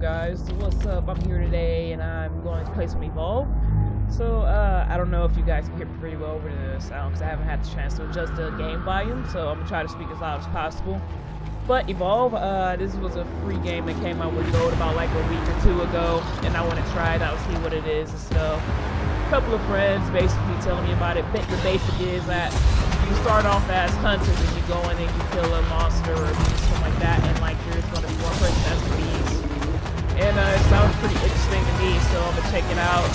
guys, what's up? I'm here today and I'm going to play some Evolve. So, uh, I don't know if you guys can hear me pretty well over the sound because I haven't had the chance to adjust the game volume, so I'm going to try to speak as loud as possible. But Evolve, uh, this was a free game that came out with Gold about like a week or two ago, and I want to try it out, see what it is and. A couple of friends basically telling me about it. But the basic is that you start off as hunters and you go in and you kill a monster or something like that, and like there's going to be one person that's the beast. And uh, it sounds pretty interesting to me, so I'm gonna check it out.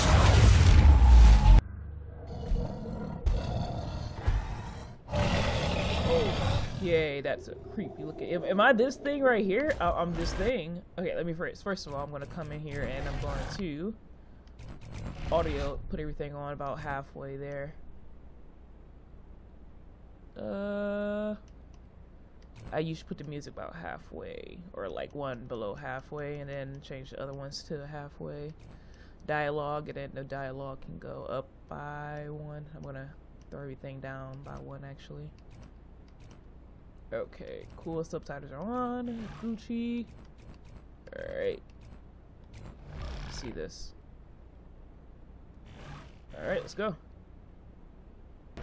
Yay, that's a creepy looking. Am, am I this thing right here? I, I'm this thing. Okay, let me first. First of all, I'm gonna come in here and I'm going to audio, put everything on about halfway there. Uh, I usually put the music about halfway, or like one below halfway, and then change the other ones to halfway. Dialogue, and then the dialogue can go up by one. I'm gonna throw everything down by one actually. Okay, cool. Subtitles are on. Gucci. Alright. See this. Alright, let's go.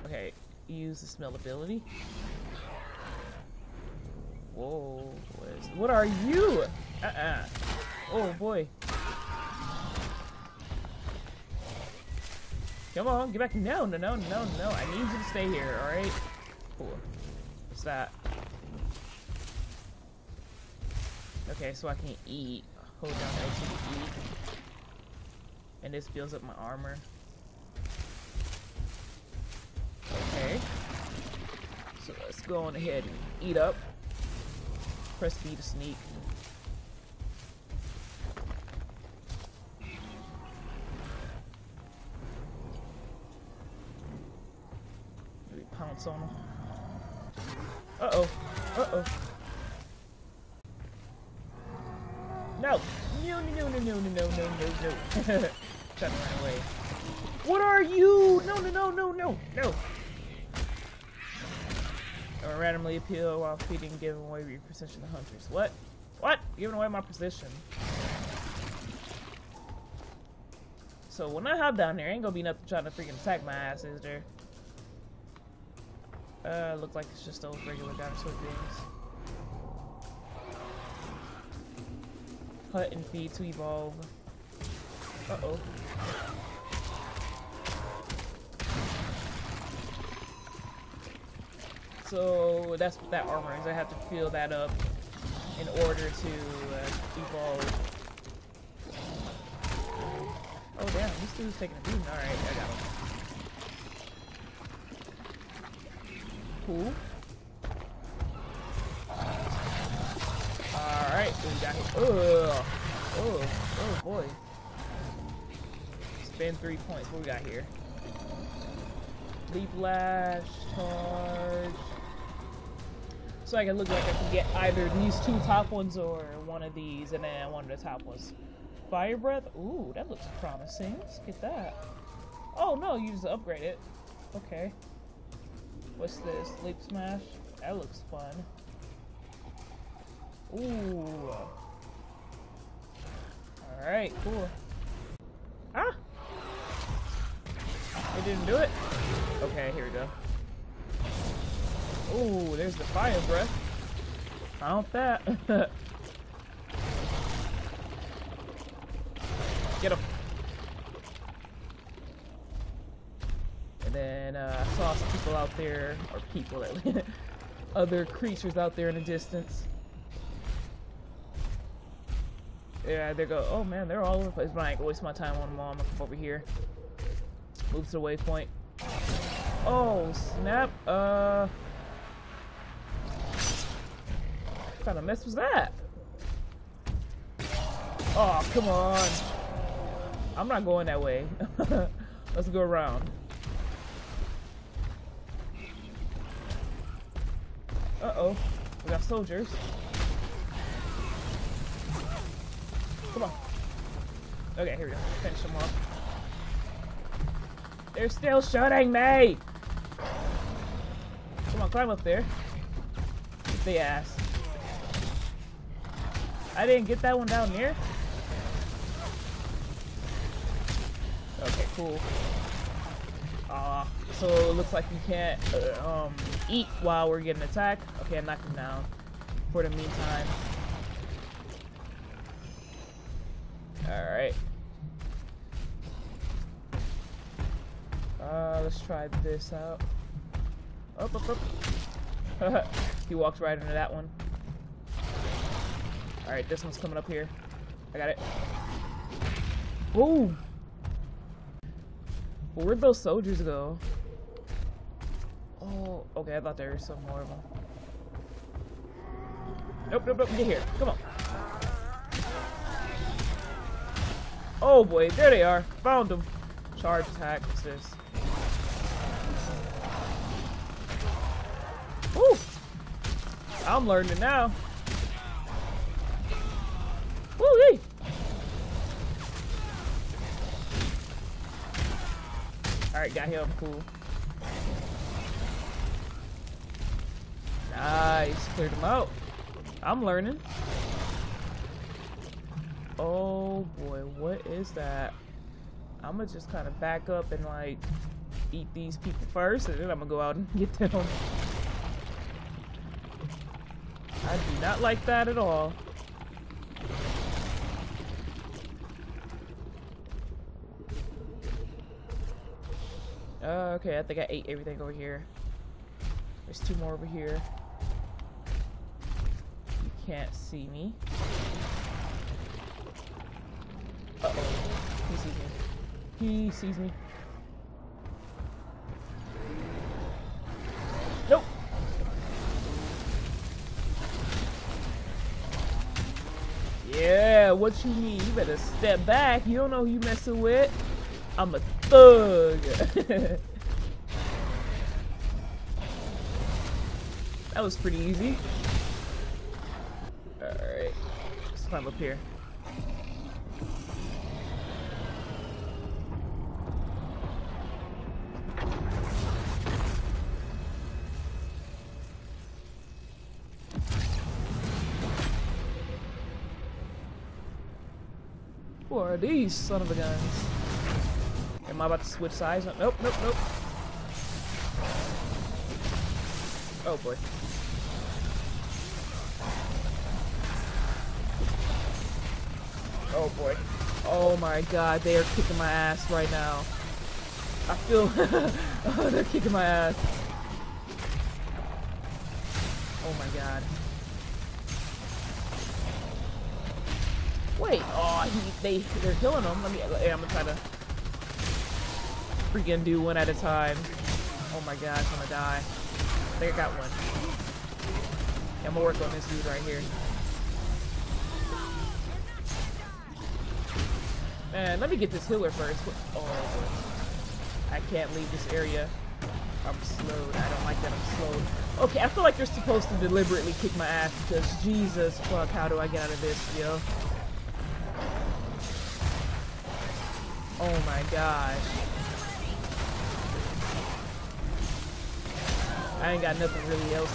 Okay, use the smell ability. Whoa, what, what are you? Uh-uh. Oh boy. Come on, get back. No, no, no, no, no. I need you to stay here, alright? Cool. What's that? Okay, so I can eat. Hold down L2 to eat. And this builds up my armor. Okay. So let's go on ahead and eat up. Press B to sneak. Maybe pounce on him. Uh-oh. Uh-oh. No! No, no, no, no, no, no, no, no, no. Trying to run away. What are you? No, no, no, no, no, no. Randomly appeal while feeding, giving away your position to hunters. What? What? Giving away my position. So when I hop down there, ain't gonna be nothing trying to freaking attack my ass, is there? Uh, looks like it's just those regular dinosaur things. Hut and feed to evolve. Uh-oh. So that's what that armor is. I have to fill that up in order to uh, evolve. Oh damn, this dude's taking a beating. Alright, I got him. Cool. Alright, we got him. Ugh. Oh, oh boy. Spend three points. What we got here? Leap lash, charge. So I can look like I can get either these two top ones or one of these, and then one of the top ones. Fire breath. Ooh, that looks promising. Let's get that. Oh no, you just upgrade it. Okay. What's this? Leap smash. That looks fun. Ooh. Alright, cool. Ah! It didn't do it? Okay, here we go. Ooh, there's the fire breath. Found that. Get him. And then uh, I saw some people out there, or people, other creatures out there in the distance. Yeah, they go, oh man, they're all over the place, but I ain't gonna waste my time on them all. I'm gonna come over here. Move to the waypoint. Oh, snap. Uh... Kind of mess was that? Oh, come on. I'm not going that way. Let's go around. Uh-oh. We got soldiers. Come on. Okay, here we go. Finish them off. They're still shooting me! Come on, climb up there. Get the ass. I didn't get that one down here. Okay, cool. Uh, so it looks like we can't uh, um, eat while we're getting attacked. Okay, I knocked him down. For the meantime. Alright. Uh, let's try this out. Up, up, up. he walked right into that one. Alright, this one's coming up here. I got it. Boom! Where'd those soldiers go? Oh, okay, I thought there were some more of them. Nope, nope, nope, get here. Come on. Oh boy, there they are. Found them. Charge attack. What's this? I'm learning it now. Alright, got him. Cool. Nice. Cleared him out. I'm learning. Oh boy, what is that? I'm gonna just kind of back up and like eat these people first, and then I'm gonna go out and get them. I do not like that at all. Uh, okay, I think I ate everything over here. There's two more over here. You can't see me. Uh-oh. He sees me. He sees me. Nope. Yeah, what you mean? You better step back. You don't know who you messing with. I'm a thug. that was pretty easy. Alright. Let's climb up here. Who are these son of a guns? Am I about to switch sides? Nope, nope, nope. Oh boy. Oh boy. Oh my god, they are kicking my ass right now. I feel... oh, they're kicking my ass. Oh my god. Wait, oh, he, they, they're killing him. Let me, I'm gonna try to freaking do one at a time. Oh my gosh, I'm gonna die. I think I got one. Yeah, I'm gonna work on this dude right here. Man, let me get this healer first. Oh, I can't leave this area. I'm slowed. I don't like that I'm slowed. Okay, I feel like they're supposed to deliberately kick my ass because Jesus fuck, how do I get out of this, yo? Oh my gosh. I ain't got nothing really else.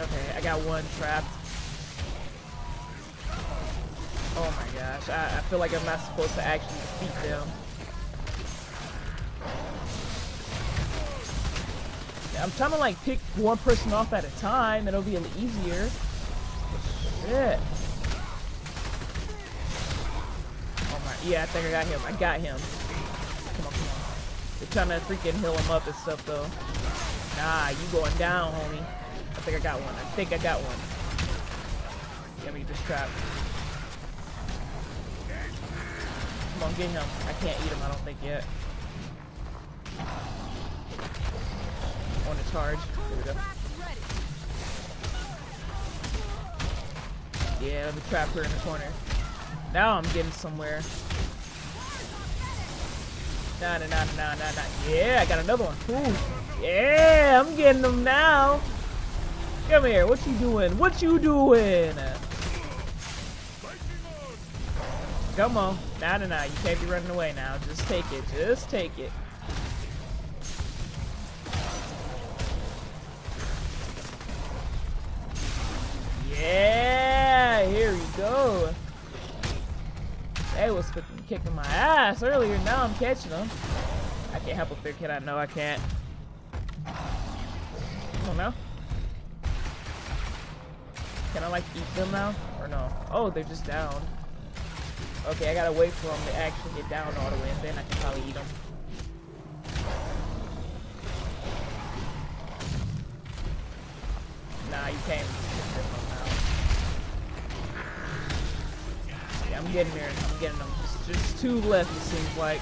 Okay, I got one trapped. Oh my gosh, I, I feel like I'm not supposed to actually defeat them. I'm trying to like pick one person off at a time, it'll be a little easier. Shit. Oh my, yeah, I think I got him. I got him. Come on, come on. They're trying to freaking heal him up and stuff, though. Nah, you going down, homie. I think I got one. I think I got one. Let me just trap. Come on, get him. I can't eat him, I don't think yet. On a charge. There we go. Yeah, let me trap her in the corner. Now I'm getting somewhere. Nah, nah, nah, nah, nah, nah. Yeah, I got another one. Ooh. Yeah, I'm getting them now. Come here. What you doing? What you doing? Come on. Nah, nah, nah. You can't be running away now. Just take it. Just take it. Yeah, here we go. They was kicking my ass earlier. Now I'm catching them. I can't help up there, kid. I? know I can't. Come on now. Can I like eat them now? Or no? Oh, they're just down. Okay, I gotta wait for them to actually get down all the way and then I can probably eat them. Nah, you can't I'm getting there. I'm getting them. Just two left, it seems like.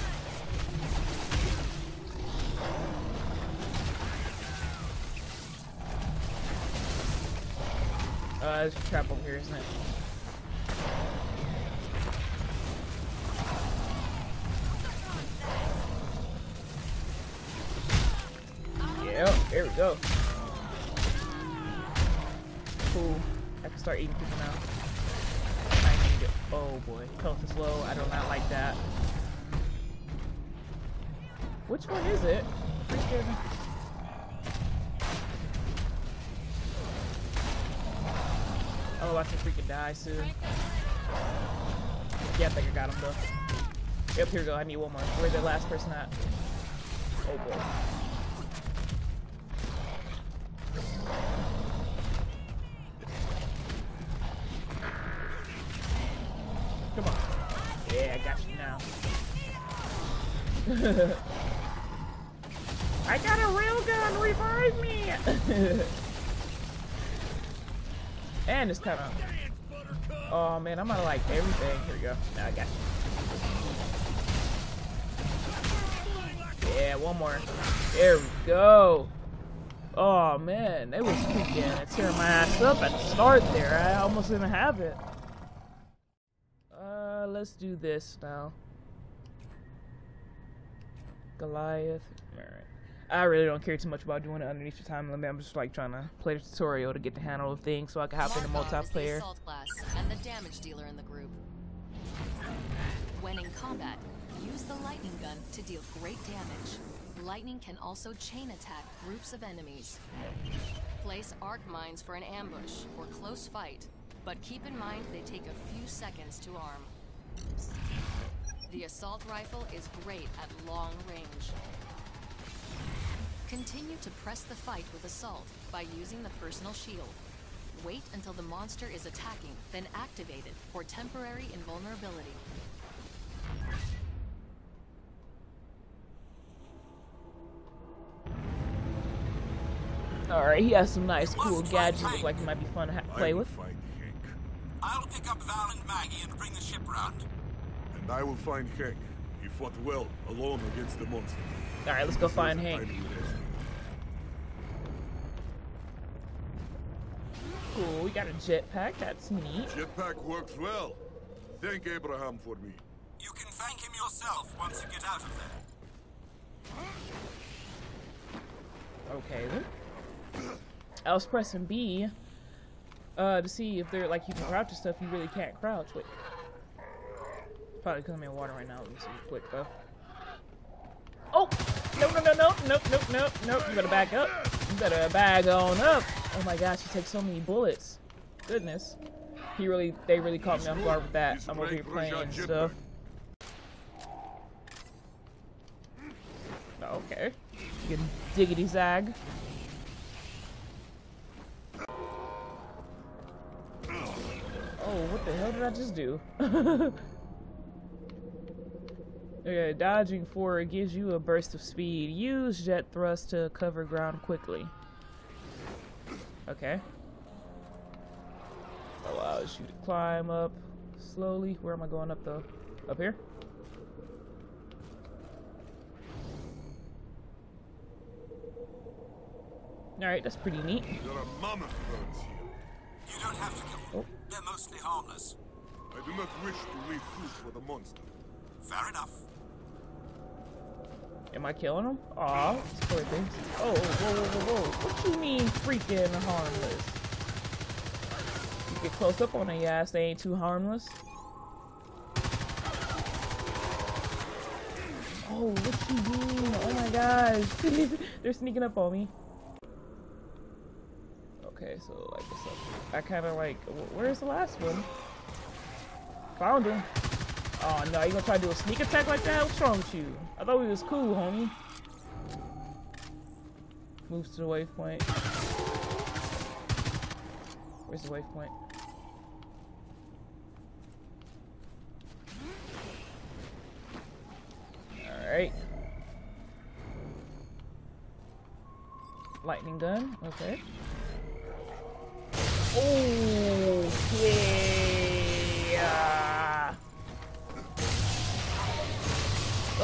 Uh, there's a trap over here, isn't it? Yep, there we go. Cool. I can start eating people now. Oh boy, health is low. I do not like that. Which one is it? Freaking. Oh, I can freaking die soon. Yeah, I think I got him though. Yep, here we go. I need one more. Where's the last person at? Oh boy. And it's kind of... Oh man, I'm gonna like everything. Here we go. Now I got you. Yeah, one more. There we go. Oh man, they was kicking and tearing my ass up at the start there. I almost didn't have it. Uh, let's do this now. Goliath. Alright. I really don't care too much about doing it underneath your time limit. I'm just like trying to play the tutorial to get the handle of things so I can hop into multiplayer. assault class and the damage dealer in the group. When in combat, use the lightning gun to deal great damage. Lightning can also chain attack groups of enemies. Place arc mines for an ambush or close fight, but keep in mind they take a few seconds to arm. The assault rifle is great at long range. Continue to press the fight with assault by using the personal shield. Wait until the monster is attacking, then activate it for temporary invulnerability. Alright, he has some nice, cool gadgets. Look like he might be fun to play with. I'll pick up Val and Maggie and bring the ship round. And I will find Hank. He fought well, alone against the monster. Alright, let's go find Hank. Cool, we got a jetpack. That's neat. Jetpack works well. Thank Abraham for me. You can thank him yourself once you get out of there. Okay then. I was pressing B uh, to see if they're like you can crouch and stuff. You really can't crouch. Wait. Probably I'm in water right now. Let me see quick though. Oh! No, no, no, no, nope, nope, nope, nope. You better back up. You better bag on up. Oh my gosh, you take so many bullets. Goodness. He really, they really caught me off guard with that. I'm over here playing and stuff. Okay. You can diggity zag. Oh, what the hell did I just do? okay, dodging forward gives you a burst of speed. Use jet thrust to cover ground quickly. Okay. Allows you to climb up slowly. Where am I going up though? Up here? Alright, that's pretty neat. There are mammoth birds. You don't have to kill them. Oh. They're mostly harmless. I do not wish to leave food for the monster. Fair enough. Am I killing them? Aw, poor things. Oh, whoa, whoa, whoa, whoa. What you mean freaking harmless? You get close up on their ass, they ain't too harmless. Oh, what you mean? Oh my gosh. They're sneaking up on me. Okay, so like? I kinda like where's the last one? Found him. Oh no, you gonna try to do a sneak attack like that? What's wrong with you? I thought we was cool, homie. Moves to the waypoint. Where's the waypoint? Alright. Lightning gun, okay. Oh, yeah.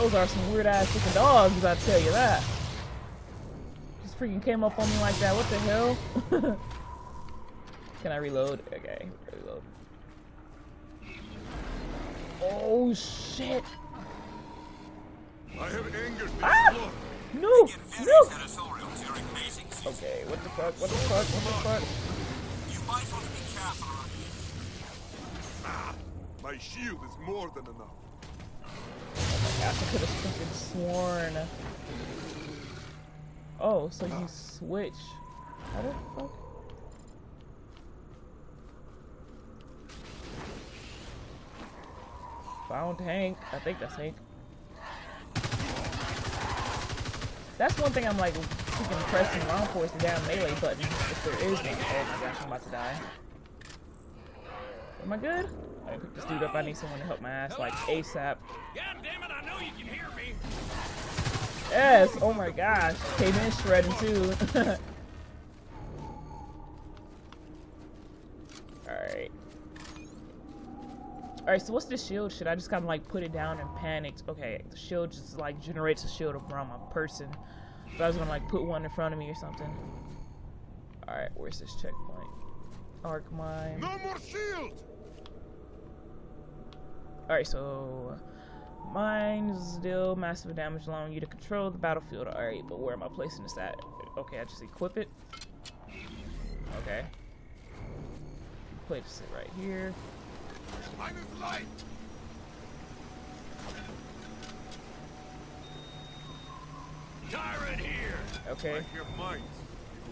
Those are some weird ass looking dogs, I tell you that. Just freaking came up on me like that. What the hell? Can I reload? Okay, reload. Oh shit! I have angered this Ah! No! Get very No! territorial during mating season. Okay, what the fuck? What the fuck? What the fuck? You might want to be careful. Ah, my shield is more than enough. Gosh, I could have freaking sworn. Oh, so you switch. How the fuck? Found Hank. I think that's Hank. That's one thing I'm like freaking pressing wrong for is the damn melee button. If there is one. Oh my gosh, I'm about to die. Am I good? I pick this dude up. I need someone to help my ass like ASAP. God damn it, I know you can hear me. Yes, oh my gosh. Came in shredding too. Alright. Alright, so what's the shield? Should I just kind of like put it down and panic? Okay, the shield just like generates a shield around my person. So I was gonna like put one in front of me or something. Alright, where's this checkpoint? Arc mine. No more shield! Alright, so mines deal massive damage, allowing you to control the battlefield. Alright, but where am I placing this at? Okay, I just equip it. Okay. Place it right here. Mine is light! Tyrant here. Okay.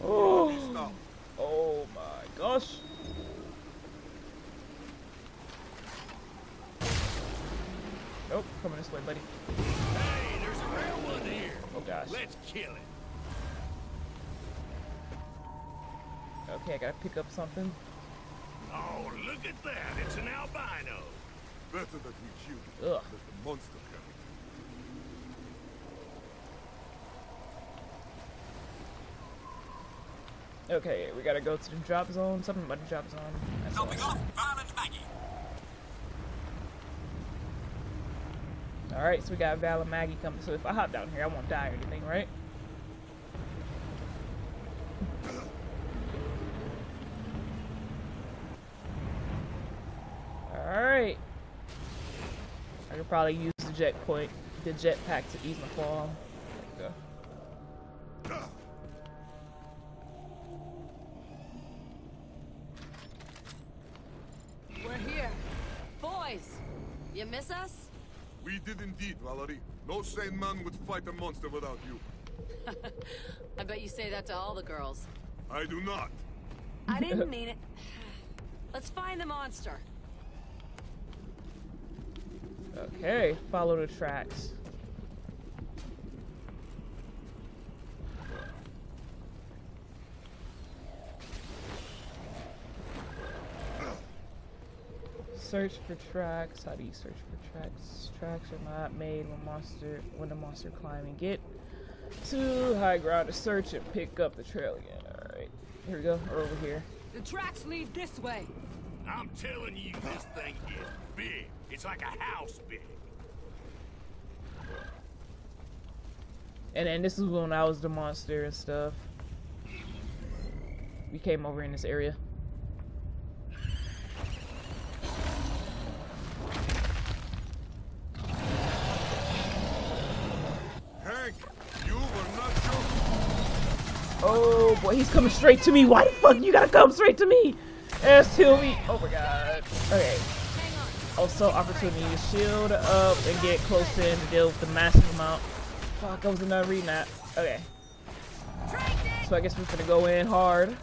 Oh, oh my gosh. Oh, coming this way, buddy. Hey, there's a real one here. Oh gosh. Let's kill it. Okay, I gotta pick up something. Oh, look at that. It's an albino. Better that we shield it. Ugh. Let the monster carry it. Okay, we gotta go to the drop zone. Something about the drop zone. That's I Helping off Val and Maggie. Alright, so we got Val and Maggie coming. So if I hop down here, I won't die or anything, right? Alright. I could probably use the jet point, the jet pack to ease my fall. There we We indeed, Valerie. No sane man would fight a monster without you. I bet you say that to all the girls. I do not. I didn't mean it. Let's find the monster. Okay, follow the tracks. Search for tracks. How do you search for tracks? Tracks are not made when monster when the monster climb and get to high ground to search and pick up the trail again. Alright. Here we go. Or over here. The tracks lead this way. I'm telling you, this thing is big. It's like a house big. And then this is when I was the monster and stuff. We came over in this area. He's coming straight to me. Why the fuck you gotta come straight to me? Ass heal me. Oh my god. Okay. Also, opportunity to shield up and get close in to deal with the massive amount. Fuck, I was not reading that. Okay. So I guess we're gonna go in hard.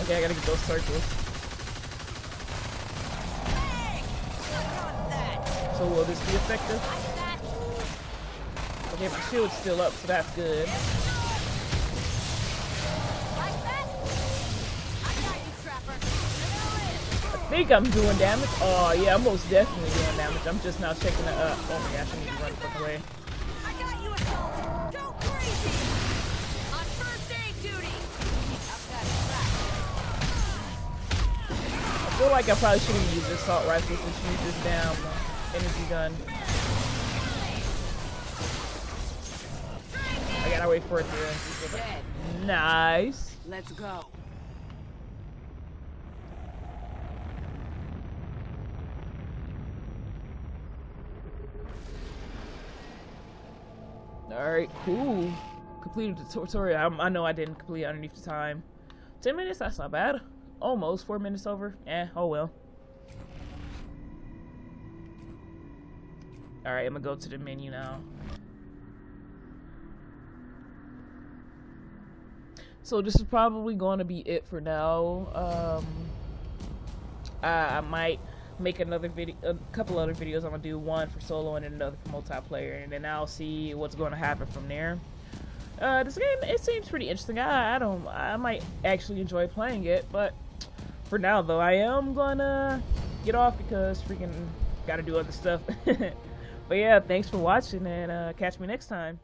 Okay, I gotta get those circles. So will this be effective? Okay, my shield's still up, so that's good. I think I'm doing damage. Oh yeah, I'm most definitely doing damage. I'm just now checking it up. Uh, oh my gosh, I need to run fuck away. I feel like I probably shouldn't use this assault rifle since use this damn energy gun. I gotta wait for it to. Nice. Let's go. Alright, cool. Completed the tutorial. I, I know I didn't complete underneath the time. 10 minutes, that's not bad. Almost 4 minutes over. Eh, oh well. Alright, I'm gonna go to the menu now. So this is probably going to be it for now. Um, I, might make another video, a couple other videos. I'm gonna do one for solo and another for multiplayer, and then I'll see what's going to happen from there. Uh, this game it seems pretty interesting. I, I don't, I might actually enjoy playing it, but for now though, I am gonna get off because freaking gotta do other stuff. but yeah, thanks for watching, and uh, catch me next time.